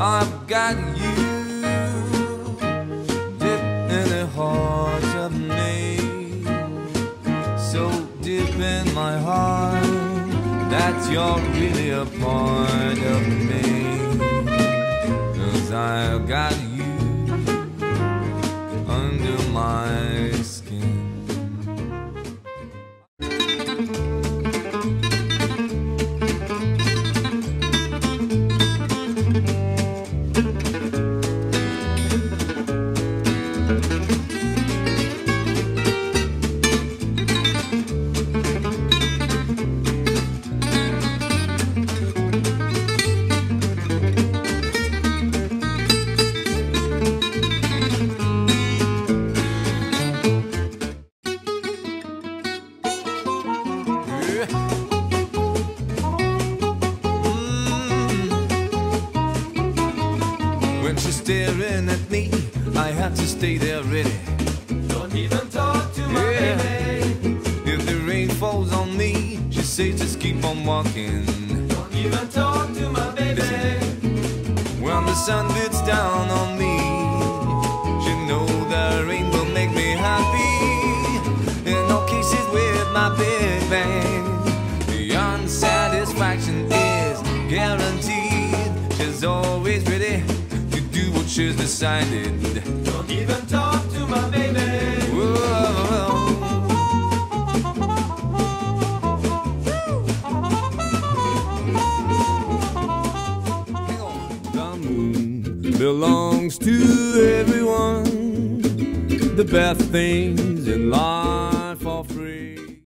I've got you deep in the heart of me. So deep in my heart that you're really a part of me. Cause I've got you Mm. When she's staring at me, I have to stay there ready. Don't even talk to my Yeah. baby. If the rain falls on me, she says just keep on walking. Don't even talk to my baby. When the sun beats down on me, guaranteed. She's always ready to do what she's decided. Don't even talk to my baby. The moon belongs to everyone. The best things in life